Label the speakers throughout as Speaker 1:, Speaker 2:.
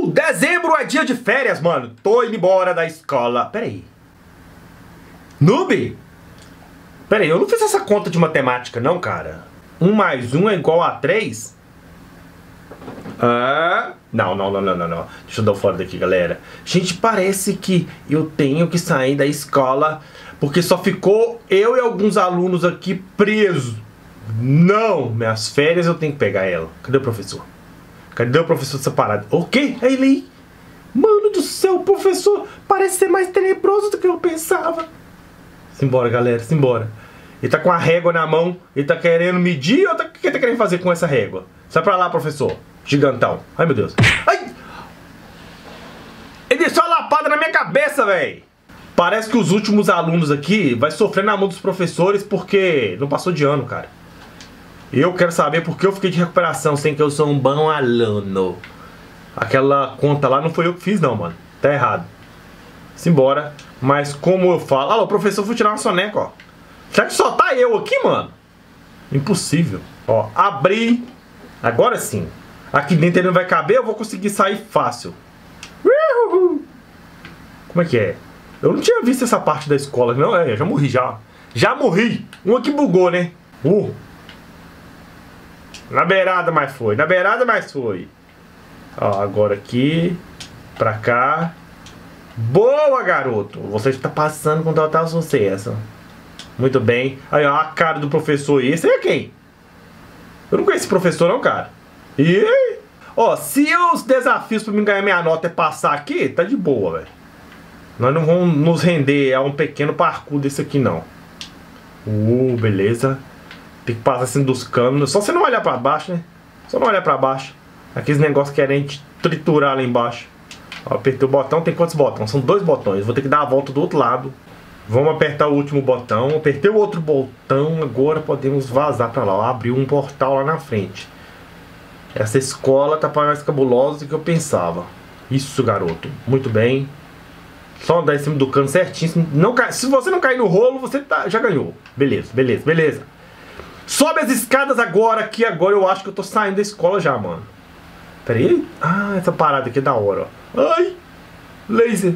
Speaker 1: Uhul! Dezembro é dia de férias, mano. Tô indo embora da escola. Pera aí. Noob? Pera aí, eu não fiz essa conta de matemática, não, cara. 1 mais 1 é igual a 3? Ah, não, não, não, não, não, não. Deixa eu dar fora daqui, galera. Gente, parece que eu tenho que sair da escola porque só ficou eu e alguns alunos aqui presos. Não, minhas férias eu tenho que pegar ela. Cadê o professor? Cadê o professor dessa parada? O quê? É ele aí? Mano do céu, professor parece ser mais tenebroso do que eu pensava. Simbora, galera, simbora. Ele tá com a régua na mão, ele tá querendo medir ou tá, o que ele tá querendo fazer com essa régua? Sai pra lá, professor. Gigantão. Ai, meu Deus. Ai! Ele deixou a lapada na minha cabeça, velho. Parece que os últimos alunos aqui vai sofrer na mão dos professores porque não passou de ano, cara. Eu quero saber por que eu fiquei de recuperação sem que eu sou um bom aluno. Aquela conta lá não foi eu que fiz não, mano. Tá errado. Simbora. Mas como eu falo... Ah, o professor foi tirar uma soneca, ó. Será que só tá eu aqui, mano? Impossível. Ó, abri. Agora sim. Aqui dentro ele não vai caber, eu vou conseguir sair fácil. Como é que é? Eu não tinha visto essa parte da escola, não. É, já morri já. Já morri. Um aqui bugou, né? Uh. Na beirada mais foi. Na beirada mais foi. Ó, agora aqui. Pra cá. Boa, garoto. Você está passando com total sucesso. Muito bem. Aí, ó, a cara do professor. Esse é quem? Eu não conheço esse professor, não, cara. E... Ó, se os desafios pra mim ganhar minha nota é passar aqui, tá de boa, velho. Nós não vamos nos render a um pequeno parkour desse aqui, não. Uh, beleza. Tem que passar assim dos canos. Só você não olhar pra baixo, né? Só não olhar pra baixo. Aqueles negócios querem te triturar lá embaixo. Ó, apertei o botão. Tem quantos botões? São dois botões. Vou ter que dar a volta do outro lado. Vamos apertar o último botão. Apertei o outro botão. Agora podemos vazar pra lá. Abriu um portal lá na frente. Essa escola tá mais cabulosa do que eu pensava. Isso, garoto. Muito bem. Só andar em cima do cano certinho. Não cai, se você não cair no rolo, você tá, já ganhou. Beleza, beleza, beleza. Sobe as escadas agora, que agora eu acho que eu tô saindo da escola já, mano. Pera aí. Ah, essa parada aqui é da hora, ó. Ai! Laser.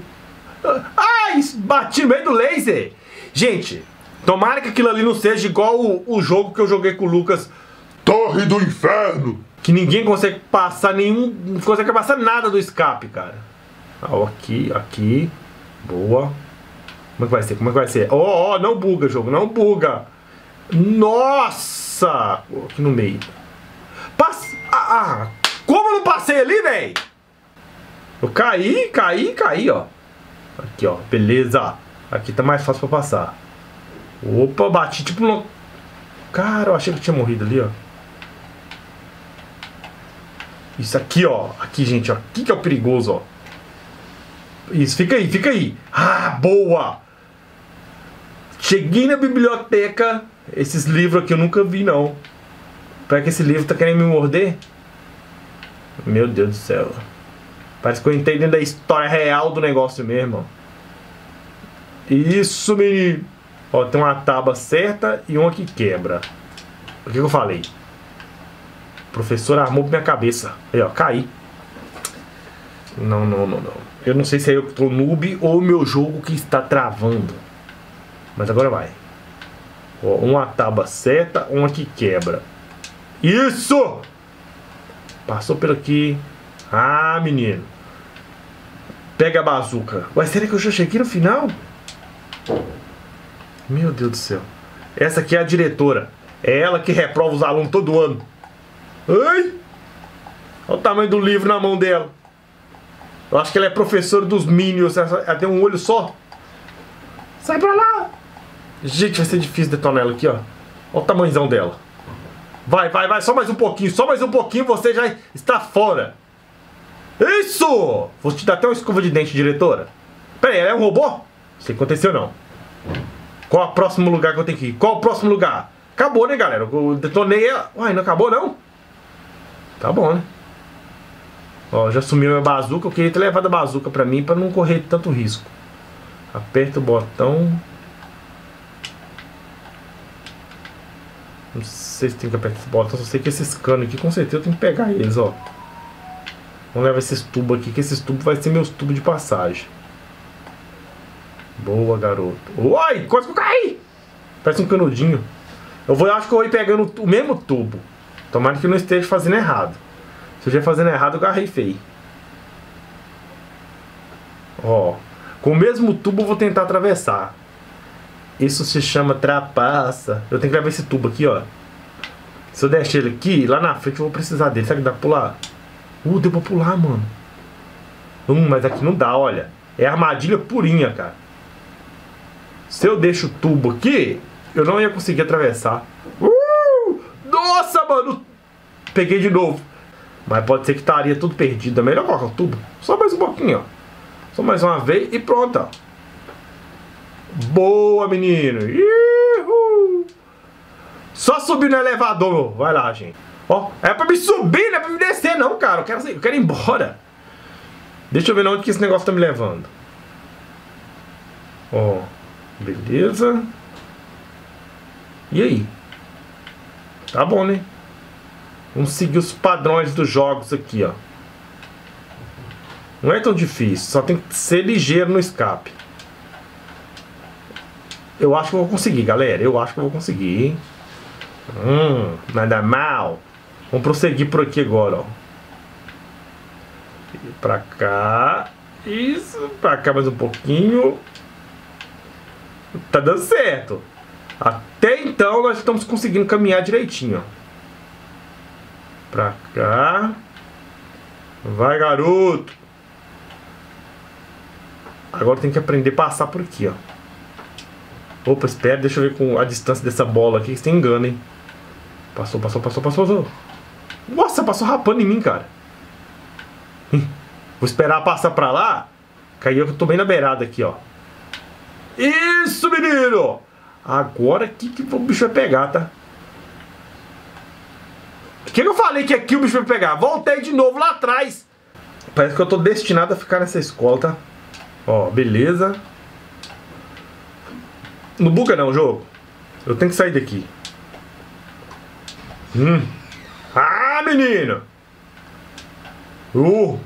Speaker 1: Ai! Bati no meio do laser! Gente, tomara que aquilo ali não seja igual o, o jogo que eu joguei com o Lucas.
Speaker 2: Torre do Inferno!
Speaker 1: Que ninguém consegue passar nenhum. Não consegue passar nada do escape, cara. Ó, aqui, aqui. Boa. Como é que vai ser? Como é que vai ser? Ó, oh, ó, oh, não buga jogo, não buga. Nossa! Aqui no meio. Passa. Ah, ah, como eu não passei ali, velho? Eu caí, caí, caí, ó. Aqui, ó. Beleza. Aqui tá mais fácil pra passar. Opa, bati tipo no... Cara, eu achei que tinha morrido ali, ó. Isso aqui, ó. Aqui, gente, ó. Aqui que é o perigoso, ó. Isso, fica aí, fica aí. Ah, boa! Cheguei na biblioteca. Esses livros aqui eu nunca vi, não. Será que esse livro tá querendo me morder? Meu Deus do céu. Parece que eu entrei dentro da história real do negócio mesmo. Isso, menino. Ó, tem uma tábua certa e uma que quebra. O que, eu falei? O professor armou pra minha cabeça. Aí, ó, caí. Não, não, não, não. Eu não sei se é eu que tô noob ou o meu jogo que está travando. Mas agora vai. Ó, uma tábua certa, uma que quebra. Isso! Passou por aqui. Ah, menino. Pega a bazuca. Ué, será que eu já cheguei no final? Meu Deus do céu. Essa aqui é a diretora. É ela que reprova os alunos todo ano. Ai! Olha o tamanho do livro na mão dela. Eu acho que ela é professora dos Minions. Ela tem um olho só. Sai pra lá! Gente, vai ser difícil detonar ela aqui, ó. Olha o tamanhozão dela. Vai, vai, vai. Só mais um pouquinho. Só mais um pouquinho você já está fora. Isso! Vou te dar até uma escova de dente, diretora. Pera aí, ela é um robô? Isso aconteceu não. Qual é o próximo lugar que eu tenho que ir? Qual é o próximo lugar? Acabou, né, galera? Eu detonei ela. Uai, não acabou, não? Tá bom, né? Ó, já sumiu minha bazuca. Eu queria ter levado a bazuca pra mim pra não correr tanto risco. Aperta o botão. Não sei se tem que apertar esse botão. Só sei que esses canos aqui, com certeza, eu tenho que pegar eles, ó. Vamos levar esses tubos aqui, que esses tubos vai ser meus tubos de passagem. Boa, garoto. Oi, quase que eu caí! Parece um canudinho. Eu vou, acho que eu vou ir pegando o mesmo tubo. Tomara que eu não esteja fazendo errado. Se eu estiver fazendo errado, eu agarrei feio. Ó. Com o mesmo tubo eu vou tentar atravessar. Isso se chama trapaça. Eu tenho que levar esse tubo aqui, ó. Se eu deixar ele aqui, lá na frente eu vou precisar dele. Será que dá pra pular? Uh, deu pra pular, mano. Hum, mas aqui não dá, olha. É armadilha purinha, cara. Se eu deixo o tubo aqui, eu não ia conseguir atravessar. Uh! Nossa, mano! Peguei de novo. Mas pode ser que estaria tudo perdido. É melhor colocar o tubo. Só mais um pouquinho, ó. Só mais uma vez e pronto, ó. Boa, menino! Ihu! Só subir no elevador. Vai lá, gente. Ó, é pra me subir, não é pra me descer, não, cara. Eu quero, eu quero ir embora. Deixa eu ver onde que esse negócio tá me levando. Ó, beleza. E aí? Tá bom, né? Vamos seguir os padrões dos jogos aqui, ó. Não é tão difícil, só tem que ser ligeiro no escape. Eu acho que eu vou conseguir, galera. Eu acho que eu vou conseguir. Hum, nada mal. Vamos prosseguir por aqui agora, ó. Pra cá. Isso, pra cá mais um pouquinho. Tá dando certo. Até então nós estamos conseguindo caminhar direitinho, ó. Pra cá. Vai, garoto. Agora tem que aprender a passar por aqui, ó. Opa, espera, deixa eu ver com a distância dessa bola aqui, que você tem engano, hein. Passou, passou, passou, passou, passou. Nossa, passou rapando em mim, cara. Vou esperar passar pra lá. Caiu que eu tô bem na beirada aqui, ó. Isso, menino! Agora aqui que o bicho vai pegar, tá? O que, que eu falei que aqui o bicho vai pegar? Voltei de novo lá atrás. Parece que eu tô destinado a ficar nessa escola, tá? Ó, beleza. Não buga não, jogo. Eu tenho que sair daqui. Hum. Ah, menino! Uh!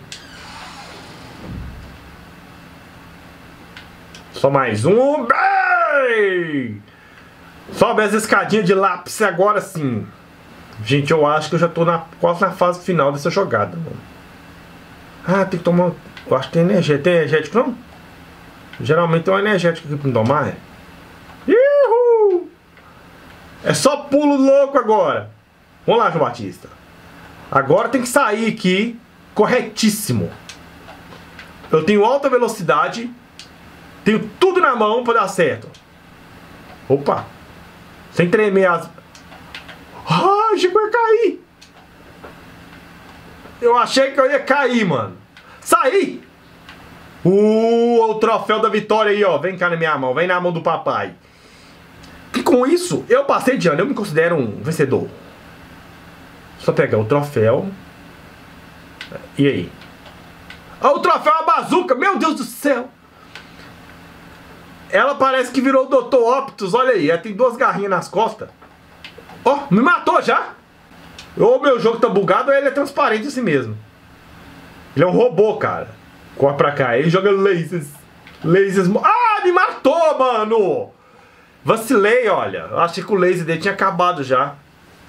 Speaker 1: Só mais um. Bem! Sobe as escadinhas de lápis agora sim. Gente, eu acho que eu já tô na, quase na fase final dessa jogada, mano. Ah, tem que tomar. Eu acho que tem energético. Tem energético não? Geralmente tem um energético aqui pra me tomar, é? É só pulo louco agora. Vamos lá, João Batista. Agora tem que sair aqui corretíssimo. Eu tenho alta velocidade. Tenho tudo na mão para dar certo. Opa! Sem tremer as. Ah, chegou a cair! Eu achei que eu ia cair, mano. Saí! Uh, o troféu da vitória aí, ó. Vem cá na minha mão, vem na mão do papai. E com isso, eu passei de ano, eu me considero um vencedor. Só pegar o troféu. E aí? Ah, o troféu é a bazuca, meu Deus do céu! Ela parece que virou o Dr. Optus, olha aí, ela tem duas garrinhas nas costas. Ó, oh, me matou já! Ou meu jogo tá bugado ou ele é transparente assim mesmo. Ele é um robô, cara. Corre pra cá, ele joga lasers. Lasers. Ah, me matou, mano! Vacilei, olha. Achei que o laser dele tinha acabado já.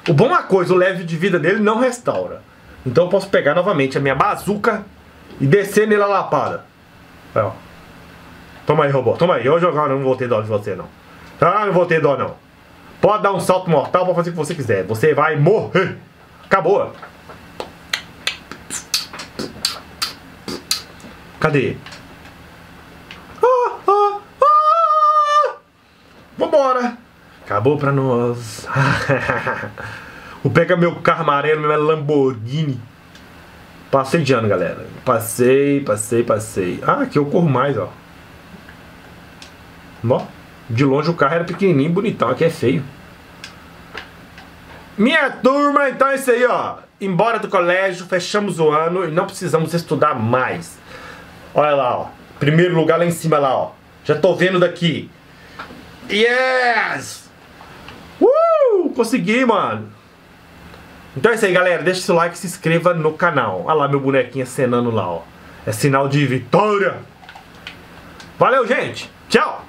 Speaker 1: O bom é coisa, o leve de vida dele não restaura. Então eu posso pegar novamente a minha bazuca e descer nele a lapada. Aí, ó. Toma aí, robô. Toma aí. Eu jogar, não vou ter dó de você, não. Ah, não vou ter dó, não. Pode dar um salto mortal, pode fazer o que você quiser. Você vai morrer. Acabou. Cadê? Ah, ah, ah! Vambora. Acabou pra nós. Vou pegar meu carro amarelo, meu Lamborghini. Passei de ano, galera. Passei, passei, passei. Ah, aqui eu corro mais, ó. Ó. De longe o carro era pequenininho, bonitão. Aqui é feio. Minha turma, então é isso aí, ó. Embora do colégio, fechamos o ano e não precisamos estudar mais. Olha lá, ó. Primeiro lugar lá em cima, lá, ó. Já tô vendo daqui. Yes! Uh! Consegui, mano. Então é isso aí, galera. Deixa seu like e se inscreva no canal. Olha lá meu bonequinho acenando lá, ó. É sinal de vitória. Valeu, gente. Tchau.